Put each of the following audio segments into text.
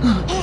Oh.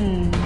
mm.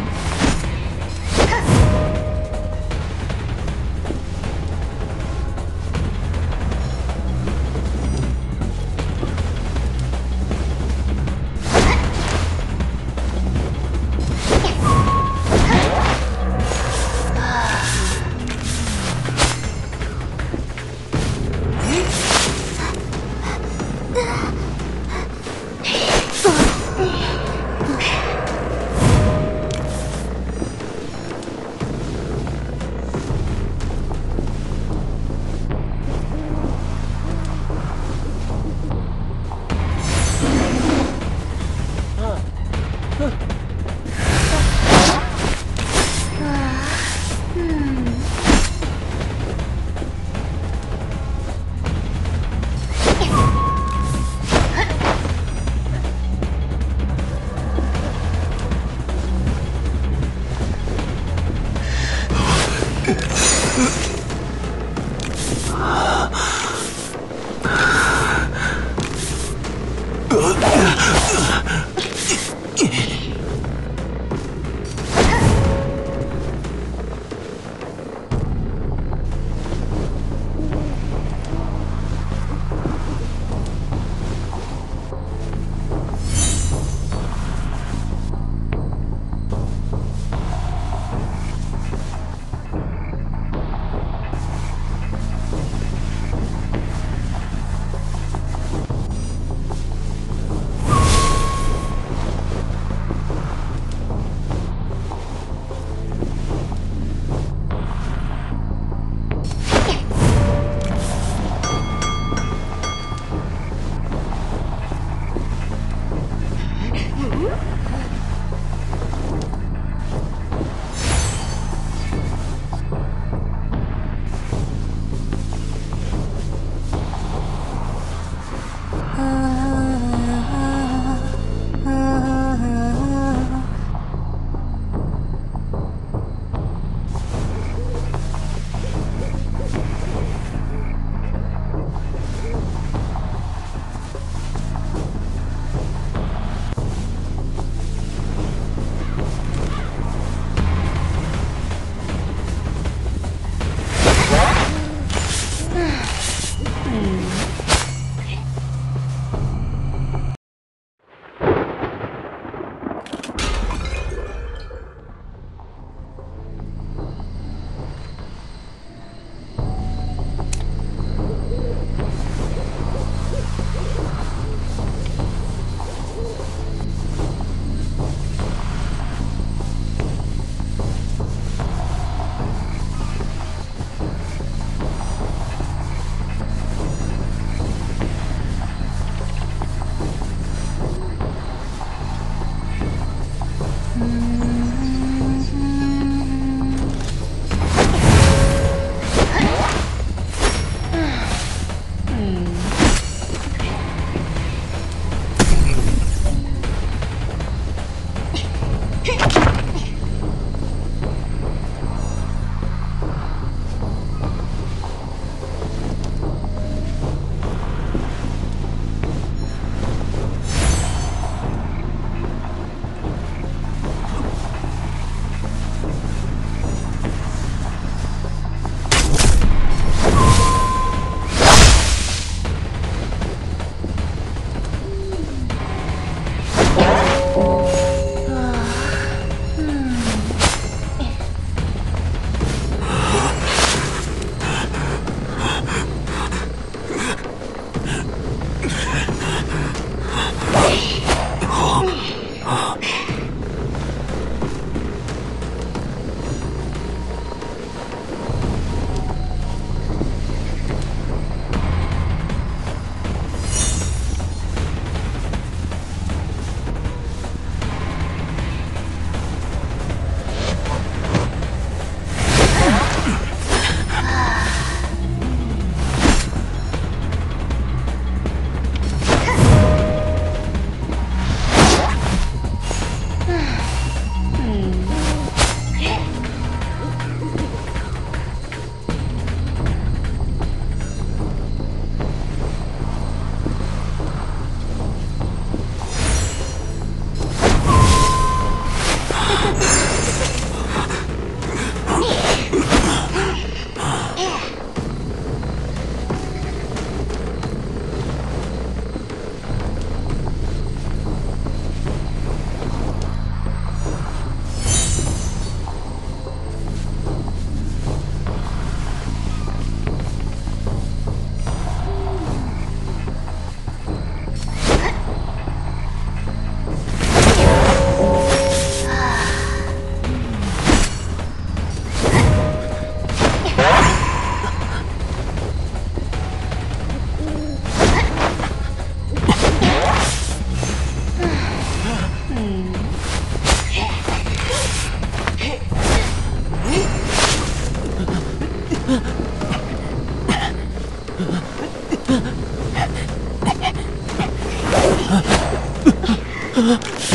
Huh?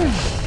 Ugh.